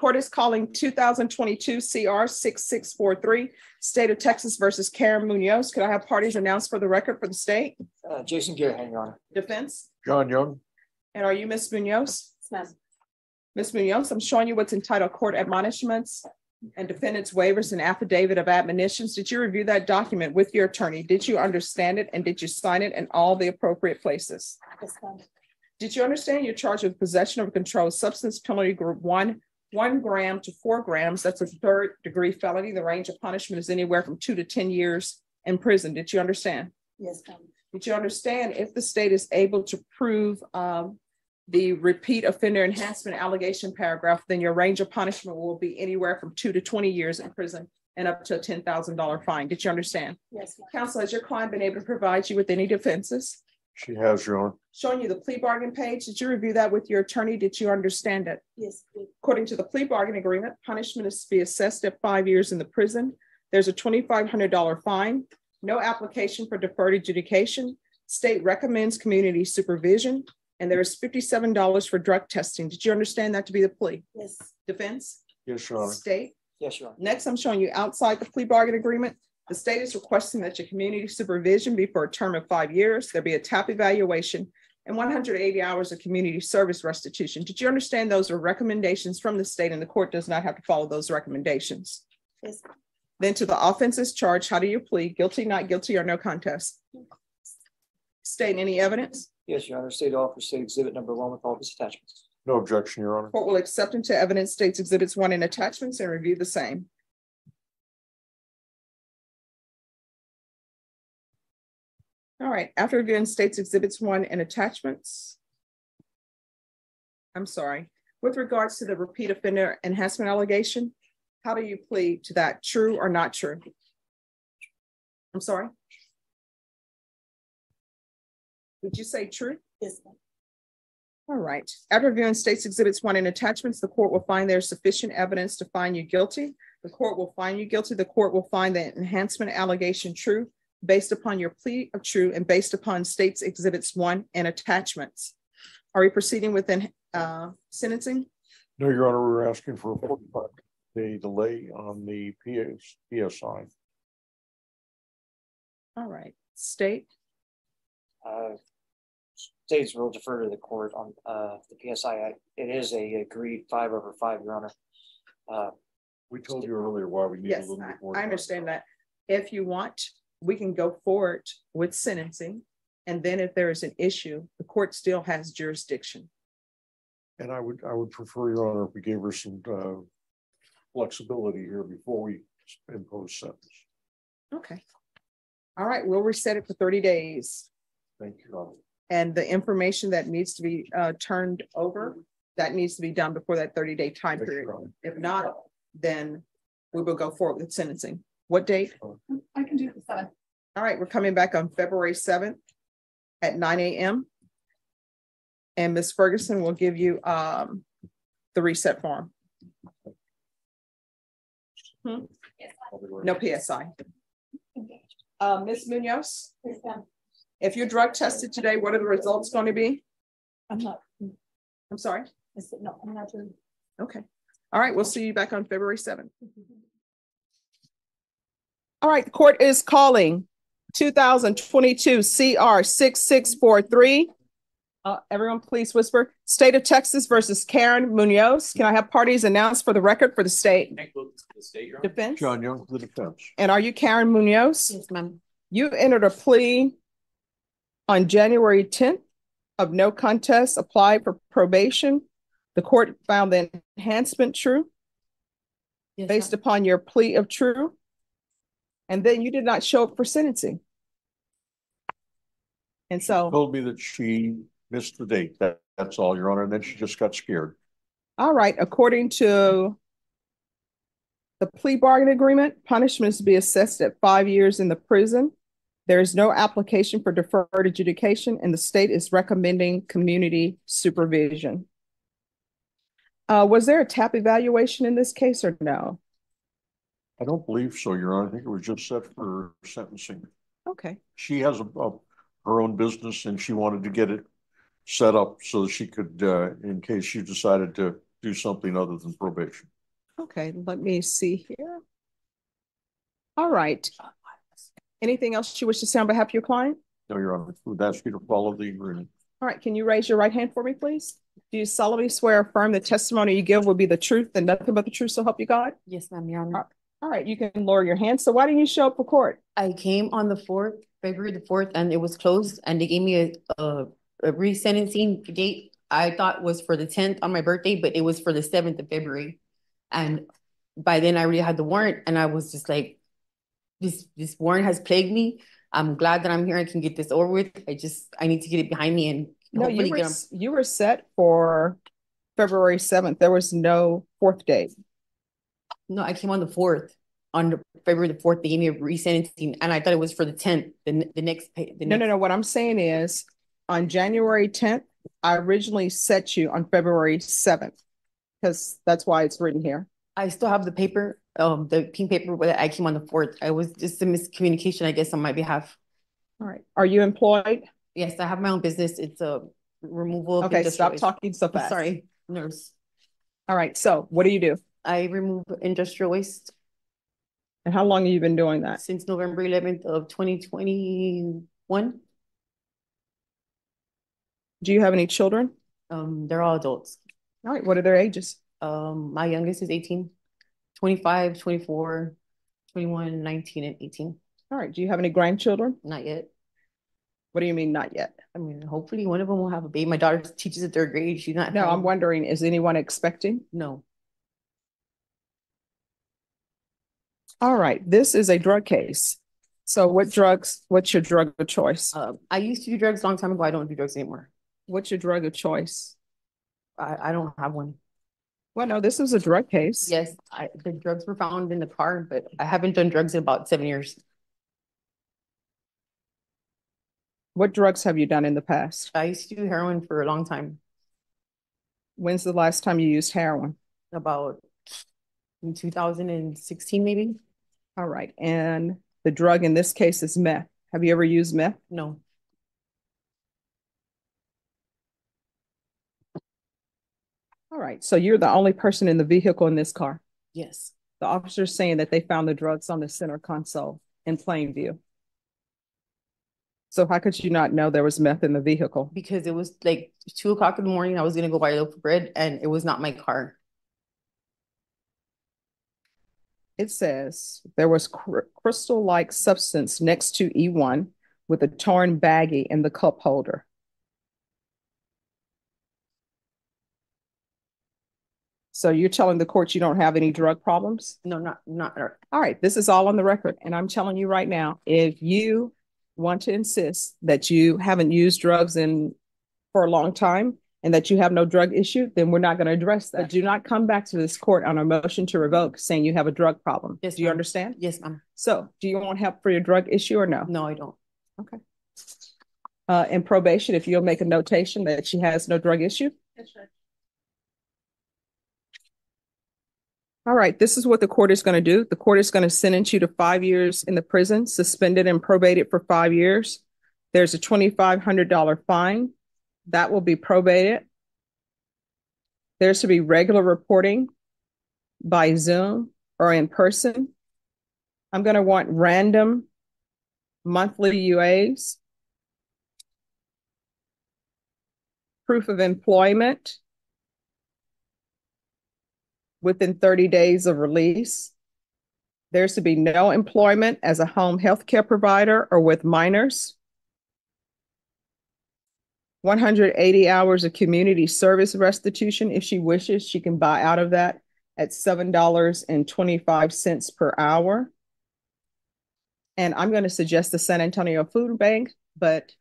Court is calling two thousand twenty-two CR six six four three, State of Texas versus Karen Munoz. Could I have parties announced for the record for the state? Uh, Jason Gearhang, Your Honor. Defense? John Young, And are you Miss Munoz? Smith. Ms. Munoz, I'm showing you what's entitled Court Admonishments and Defendants Waivers and Affidavit of Admonitions. Did you review that document with your attorney? Did you understand it and did you sign it in all the appropriate places? Yes, ma'am. Did you understand your charge of possession of a controlled substance penalty group one, one gram to four grams? That's a third degree felony. The range of punishment is anywhere from two to ten years in prison. Did you understand? Yes, ma'am. Did you understand if the state is able to prove um, the repeat offender enhancement allegation paragraph, then your range of punishment will be anywhere from two to twenty years in prison and up to a ten thousand dollar fine. Did you understand? Yes. Counsel, has your client been able to provide you with any defenses? She has, Your Honor. Showing you the plea bargain page, did you review that with your attorney? Did you understand it? Yes, please. According to the plea bargain agreement, punishment is to be assessed at five years in the prison. There's a twenty-five hundred dollar fine, no application for deferred adjudication. State recommends community supervision, and there is fifty-seven dollars for drug testing. Did you understand that to be the plea? Yes, Defense? Yes, Your Honor. State? Yes, Your Honor. Next, I'm showing you outside the plea bargain agreement. The state is requesting that your community supervision be for a term of five years. There be a TAP evaluation and one hundred eighty hours of community service restitution. Did you understand those are recommendations from the state and the court does not have to follow those recommendations? yes, Then to the offenses charged, how do you plead? Guilty, not guilty, or no contest? State any evidence? Yes, Your Honor. State offer state exhibit number one with all of its attachments. No objection, Your Honor. Court will accept into evidence states exhibits one and attachments and review the same. All right, after reviewing states exhibits one and attachments. I'm sorry, with regards to the repeat offender enhancement allegation, how do you plead to that? True or not true? I'm sorry? Did you say true? yes, ma'am. All right. After reviewing states exhibits one and attachments, the court will find there's sufficient evidence to find you guilty. The court will find you guilty. The court will find the enhancement allegation true based upon your plea of true and based upon states exhibits one and attachments. Are we proceeding within uh sentencing? No, Your Honor, we're asking for a forty-five day delay on the PS, PSI. All right, state, Uh, States will defer to the court on uh the PSI. It is a agreed five over five, Your Honor. Uh, We told you earlier why we need a yes, little I bit more. I time. understand that. If you want, we can go forward with sentencing. And then if there is an issue, the court still has jurisdiction. And I would, I would prefer, Your Honor, if we gave her some uh flexibility here before we impose sentence. Okay. All right, we'll reset it for thirty days. Thank you, Your Honor. And the information that needs to be uh turned over, that needs to be done before that thirty day time Thank period. Honor. If not, then we will go forward with sentencing. What date? I can do the seven. All right, we're coming back on February seventh at nine AM. And Ms. Ferguson will give you um the reset form. Right No. PSI. Uh, Ms. Munoz, if you're drug tested today, what are the results going to be? I'm not, I'm sorry. No, I'm not doing. Okay. All right, we'll see you back on February seventh. All right, the court is calling two thousand twenty-two CR six six four three. Uh, everyone, please whisper, State of Texas versus Karen Munoz. Can I have parties announced for the record for the state Nick Wilkes to the state, defense? John Young, for the defense. And are you Karen Munoz? Yes, ma'am. You entered a plea on January tenth of no contest, applied for probation. The court found the enhancement true Yes, based ma'am. upon your plea of true. And then you did not show up for sentencing. And so, Told me that she missed the date. That, that's all, Your Honor. And then she just got scared. all right, according to the plea bargain agreement, punishment is to be assessed at five years in the prison. There is no application for deferred adjudication and the state is recommending community supervision. Uh, was there a TAP evaluation in this case or no? I don't believe so, Your Honor. I think it was just set for sentencing. Okay, She has a, a, her own business and she wanted to get it set up so that she could, uh, in case she decided to do something other than probation. Okay, let me see here. All right. Anything else you wish to say on behalf of your client? No, Your Honor, would ask you to follow the agreement. All right, can you raise your right hand for me, please? Do you solemnly swear affirm the testimony you give will be the truth and nothing but the truth, so help you God? Yes, ma'am, Your Honor. All right, you can lower your hand. So why didn't you show up for court? I came on the fourth, February the fourth, and it was closed, and they gave me a, a, a resentencing date. I thought was for the tenth on my birthday, but it was for the seventh of February. And by then I already had the warrant, and I was just like, this, this warrant has plagued me. I'm glad that I'm here and can get this over with. I just, I need to get it behind me and No, you hopefully were, get 'em- s- you were set for February seventh. There was no fourth date. No, I came on the fourth, on February the fourth, they gave me a resentencing, and I thought it was for the tenth, the, the next pay, the No, no, next. no. What I'm saying is on January tenth, I originally set you on February seventh. Because that's why it's written here. I still have the paper, um, the pink paper, but I came on the fourth. I was just a miscommunication, I guess, on my behalf. All right. Are you employed? Yes, I have my own business. It's a removal Okay, stop waste. talking so fast. Sorry, nurse. All right. So what do you do? I remove industrial waste And how long have you been doing that? since November eleventh of twenty twenty-one. Do you have any children? Um, they're all adults. All right. What are their ages? Um, my youngest is 18, 25, 24, 21, 19, and eighteen. All right. Do you have any grandchildren? Not yet. What do you mean, not yet? I mean, hopefully one of them will have a baby. My daughter teaches at third grade. She's not. No, I'm having- wondering, is anyone expecting? No, All right. This is a drug case. So what drugs, what's your drug of choice? uh, I used to do drugs a long time ago. I don't do drugs anymore. What's your drug of choice? I, I don't have one. Well, no, this is a drug case. Yes, I, the drugs were found in the car, but I haven't done drugs in about seven years. What drugs have you done in the past? I used to do heroin for a long time, When's the last time you used heroin? about in two thousand and sixteen, maybe? All right. And the drug in this case is meth. Have you ever used meth? No, All right. So you're the only person in the vehicle in this car. yes, The officer's saying that they found the drugs on the center console in plain view. So how could you not know there was meth in the vehicle? because it was like two o'clock in the morning. I was gonna go buy a loaf of bread and it was not my car. It says there was cr- crystal-like substance next to E1 with a torn baggie in the cup holder. So you're telling the court you don't have any drug problems? No, not, not, All right, this is all on the record, and I'm telling you right now, if you want to insist that you haven't used drugs in for a long time and that you have no drug issue, then we're not going to address that. Do not come back to this court on a motion to revoke saying you have a drug problem. Yes, Do you understand? yes, ma'am. So do you want help for your drug issue or no? No, I don't. Okay. Uh, in probation, if you'll make a notation that she has no drug issue? Yes, All right, this is what the court is going to do. The court is going to sentence you to five years in the prison, suspended and probated for five years. There's a twenty-five hundred dollar fine. That will be probated. There's to be regular reporting by Zoom or in person. I'm going to want random monthly UAs. Proof of employment within 30 days of release. There's to be no employment as a home health care provider or with minors. 180 hours of community service restitution. If she wishes, she can buy out of that at $7.25 per hour. And I'm going to suggest the San Antonio Food Bank, but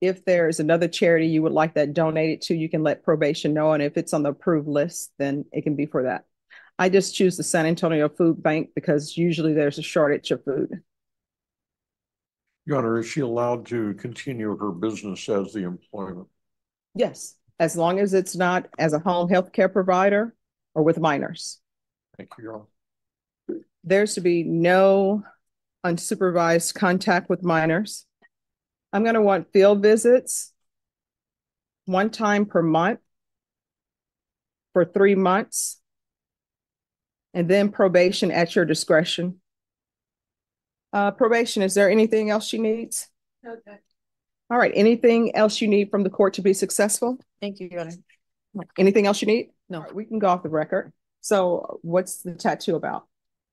if there is another charity you would like that donated to, you can let probation know. And if it's on the approved list, then it can be for that. I just choose the San Antonio Food Bank because usually there's a shortage of food. Your Honor, is she allowed to continue her business as the employment? Yes, as long as it's not as a home health care provider or with minors. Thank you, Your Honor. There's to be no unsupervised contact with minors. I'm going to want field visits one time per month. for three months. And then probation at your discretion. Uh, probation, is there anything else she needs? Okay. All right, anything else you need from the court to be successful? Thank you, Your Honor. Anything else you need? No. All right, We can go off the record. So what's the tattoo about?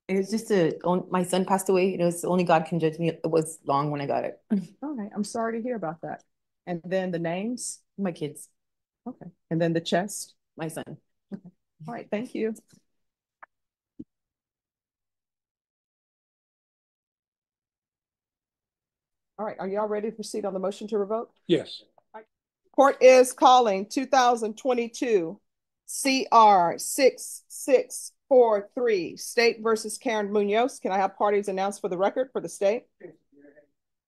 It was just a, my son passed away. It was only God can judge me. It was long when I got it. Okay, I'm sorry to hear about that. And then the names? My kids, Okay. And then the chest? my son. Okay. All right, thank you. All right, are y'all ready to proceed on the motion to revoke? Yes. Court is calling two thousand twenty-two CR six six four three, State versus Karen Munoz. Can I have parties announced for the record for the state?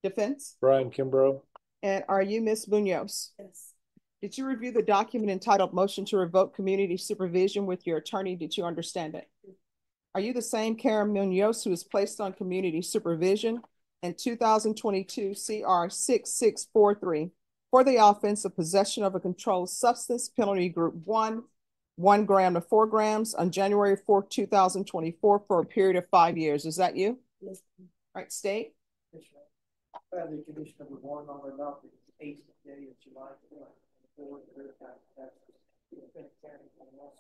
Defense? Brian Kimbrough. And are you Miss Munoz? Yes. Did you review the document entitled Motion to Revoke Community Supervision with your attorney? Did you understand it? Are you the same Karen Munoz who was placed on community supervision thousand twenty-two CR six six four three for the offense of possession of a controlled substance penalty group one, one gram to four grams on January fourth, two thousand twenty-four for a period of five years? Is that you? Yes. All right, state? Family condition number one on or about the eighth day of July. Four, third, that, that's the offense carrying on us.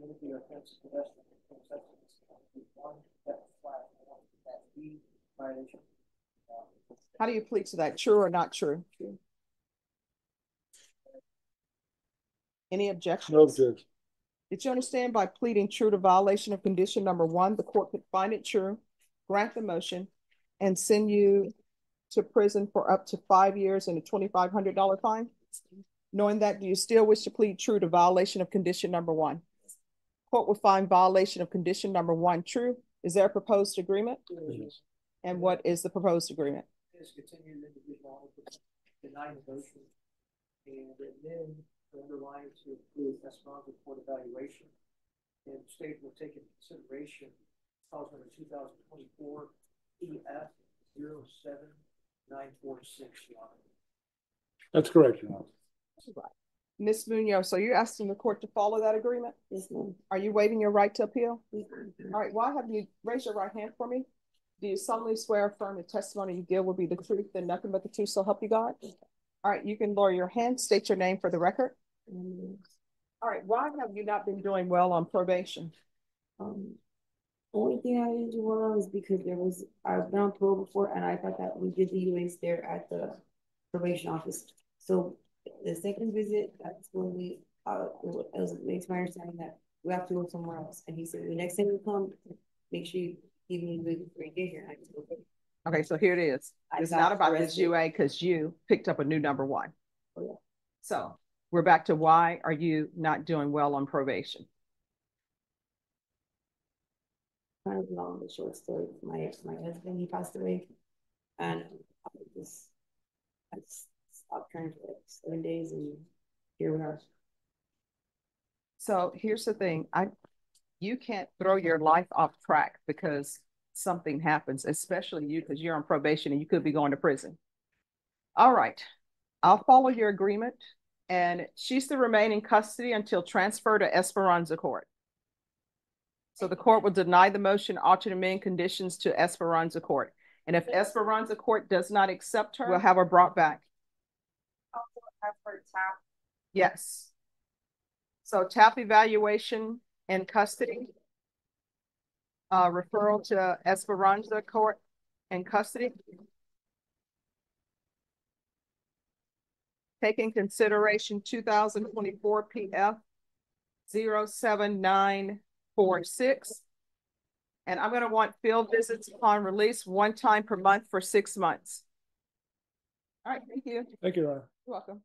And if the offense is possession of controlled substance, one, that's flat, one, that's B violation. How do you plead to that? True or not true? Any objections? No objection. Did you understand by pleading true to violation of condition number one, the court could find it true, grant the motion, and send you to prison for up to five years and a twenty-five hundred dollar fine? Knowing that, do you still wish to plead true to violation of condition number one? Court will find violation of condition number one true. Is there a proposed agreement? Yes. And what is the proposed agreement? is continued individual deny the motion. And then the underlying to include Esperanza Court evaluation. And the state will take into consideration clause number two thousand twenty-four EF zero seven nine four six, Your Honor. That's correct, Your Honor. Ms. Munoz, are you're asking the court to follow that agreement? Yes, ma'am. Are you waiving your right to appeal? All right, why have you, raise your right hand for me? Do you solemnly swear affirm the testimony you give will be the truth and nothing but the truth, so help you God? All right, you can lower your hand, state your name for the record. All right, why have you not been doing well on probation? Um, only thing I didn't do well is because there was, I've been on parole before and I thought that we did the UAs there at the probation office. So the second visit, that's when we, uh, it was, it makes my understanding that we have to go somewhere else. And he said, the next time you come, make sure you the before you get here. I okay. Okay, so here it is. I It's not about this. UA because you picked up a new number one. Oh, yeah. So we're back to why are you not doing well on probation? Kind of long and short story. My, ex my husband, he passed away. And I just, I just stopped trying for like seven days and here we are. So here's the thing, I, you can't throw your life off track because something happens, especially you, because you're on probation and you could be going to prison. All right, I'll follow your agreement and she's to remain in custody until transfer to Esperanza Court. So the court will deny the motion, alter the main conditions to Esperanza Court. And if Esperanza Court does not accept her, we'll have her brought back. Yes. So TAP evaluation and custody. Uh, referral to Esperanza Court and custody. Taking consideration two thousand twenty-four PF 07946. And I'm gonna want field visits upon release one time per month for six months. All right, thank you. Thank you, Honor. You're welcome.